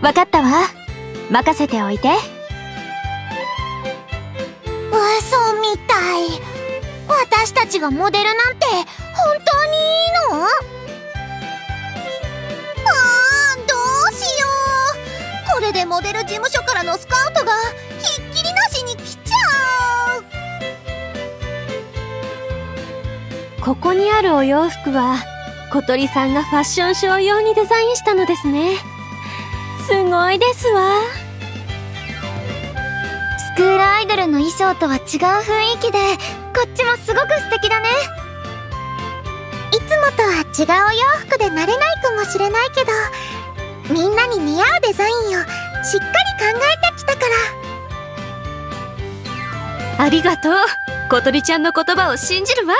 わかったわ。任せておいて。嘘みたい。私たちがモデルなんて本当にいいの？あーどうしよう。これでモデル事務所からのスカウトがひっきりなしに来ちゃう。ここにあるお洋服は小鳥さんがファッションショー用にデザインしたのですねすごいですわ。スクールアイドルの衣装とは違う雰囲気でこっちもすごく素敵だね。いつもとは違うお洋服で慣れないかもしれないけどみんなに似合うデザインをしっかり考えてきたから。ありがとう。小鳥ちゃんの言葉を信じるわ。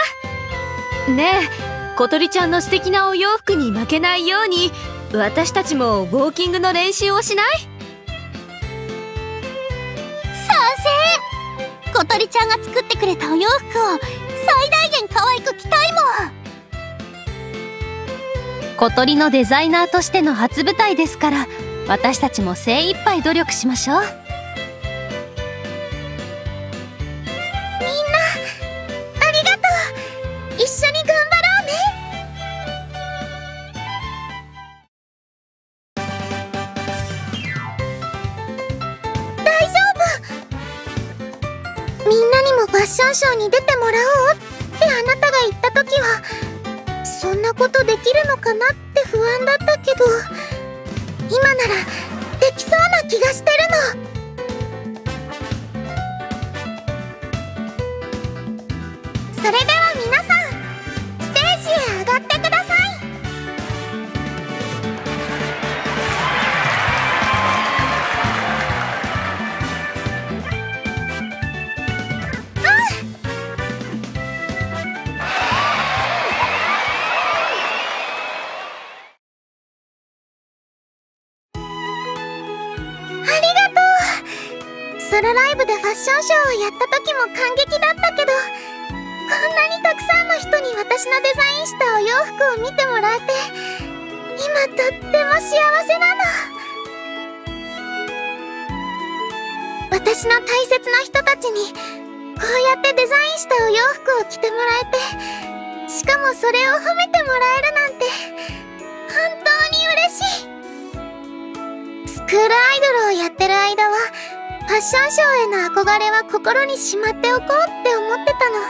ねえ小鳥ちゃんの素敵なお洋服に負けないように私たちもウォーキングの練習をしない？賛成。小鳥ちゃんが作ってくれたお洋服を最大限可愛く着たいもん。小鳥のデザイナーとしての初舞台ですから私たちも精一杯努力しましょうァッションショーに出てもらおうってあなたが言った時はそんなことできるのかなって不安だったけど今ならできそうな気がしてるの。それでは皆さんソロライブでファッションショーをやった時も感激だったけどこんなにたくさんの人に私のデザインしたお洋服を見てもらえて今とっても幸せなの。私の大切な人たちにこうやってデザインしたお洋服を着てもらえてしかもそれを褒めてもらえるなんて本当に嬉しい。スクールアイドルをやってる間はァッションショーへの憧れは心にしまっておこうって思ってたの。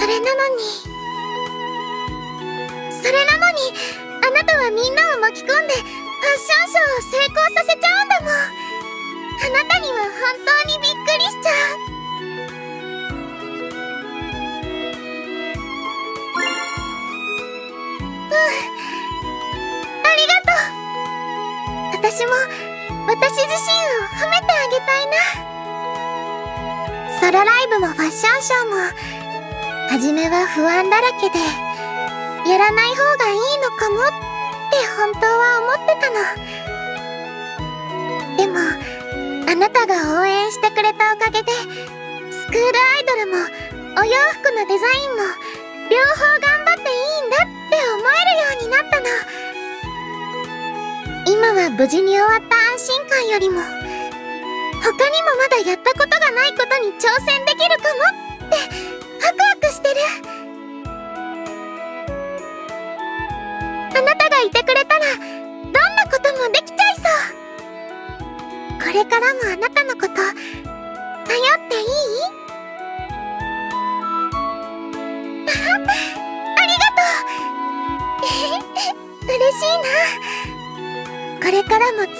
それなのに。それなのにあなたはみんなを巻き込んでファッションショーを成功させちゃうんだもん。あなたには本当にびっくりしちゃう。うん。ありがとう。私も私自身を褒めロライブもファッションショーも初めは不安だらけでやらない方がいいのかもって本当は思ってたの。でもあなたが応援してくれたおかげでスクールアイドルもお洋服のデザインも両方頑張っていいんだって思えるようになったの。今は無事に終わった安心感よりも他にもまだやったことがないことに挑戦できるかもってワクワクしてる。あなたがいてくれたらどんなこともできちゃいそう。これからもあなたのこと頼っていい？ありがとう。嬉しいな。これからもずーっと